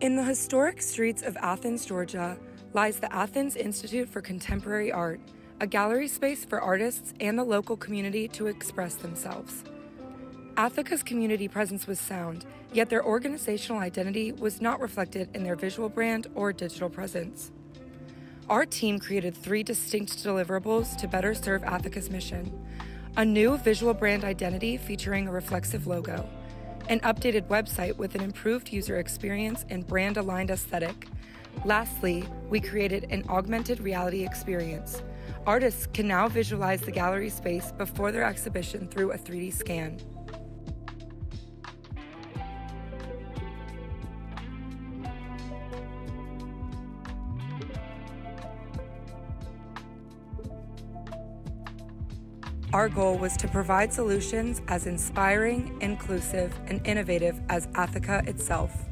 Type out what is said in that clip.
In the historic streets of Athens, Georgia, lies the Athens Institute for Contemporary Art, a gallery space for artists and the local community to express themselves. Athica's community presence was sound, yet their organizational identity was not reflected in their visual brand or digital presence. Our team created three distinct deliverables to better serve Athica's mission a new visual brand identity featuring a reflexive logo an updated website with an improved user experience and brand aligned aesthetic. Lastly, we created an augmented reality experience. Artists can now visualize the gallery space before their exhibition through a 3D scan. Our goal was to provide solutions as inspiring, inclusive, and innovative as Athica itself.